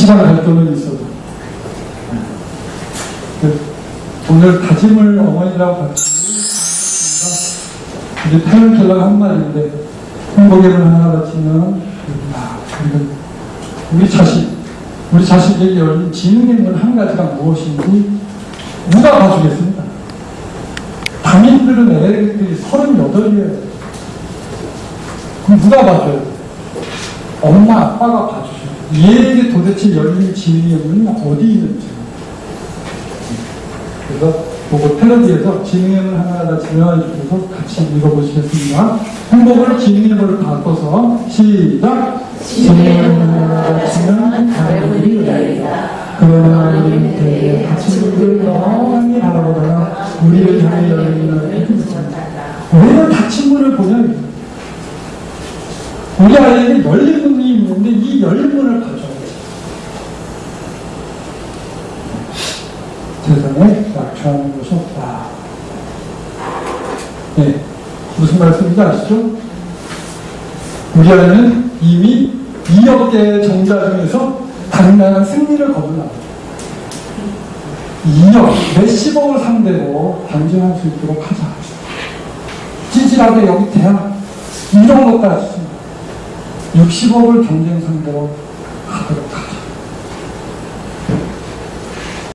시간 갈 돈은 있어도 그 오늘 다짐을 어머니라고 받습니다. 이제 태연 결랑 한 말인데 행복에는 하나 바치면 아, 우리 자식 우리 자식에게 열린 지능의 문 한 가지가 무엇인지 누가 봐주겠습니까? 담임들은 애들이 38이에요. 그럼 누가 봐줘요? 엄마, 아빠가 봐주셔요. 얘에게 도대체 열린 지능의 문이 어디 있는지. 그래서 보고 텔레비에서 지능의 문 하나 지명해 주셔서 같이 읽어보시겠습니다. 행복을 지능의 문을 바꿔서 시작! 지능의 문을 닫히면 다른 문이 열리다. 그러나 우리는 대개 닫힌 문을 멍하니 바라보다가 우리를 향해 열리는 문을 왜 닫힌 문을 보냐면 우리 아이에게 열린 문이 문을 가져야 돼. 세상에 낙처하는 것이 없다. 네. 무슨 말씀인지 아시죠? 우리 아이는 이미 2억 개의 정자 중에서 당당한 승리를 거둘랍니다. 2억, 몇십억을 상대로 단정할 수 있도록 하자. 찌질하게 여기 대학 이런 것까지 60억을 경쟁 상대로 하도록